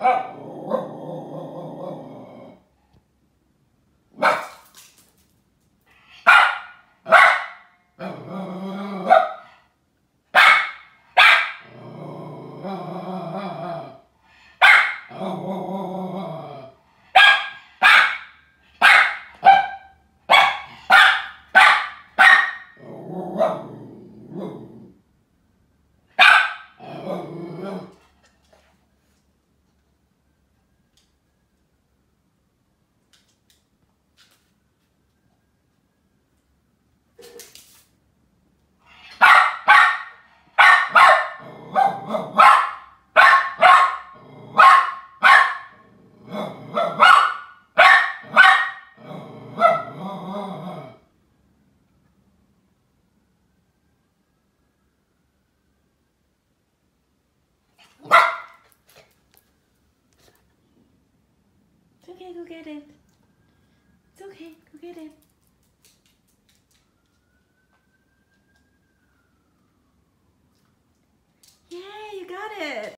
Oh. okay, go get it. It's okay, go get it. Yeah, you got it.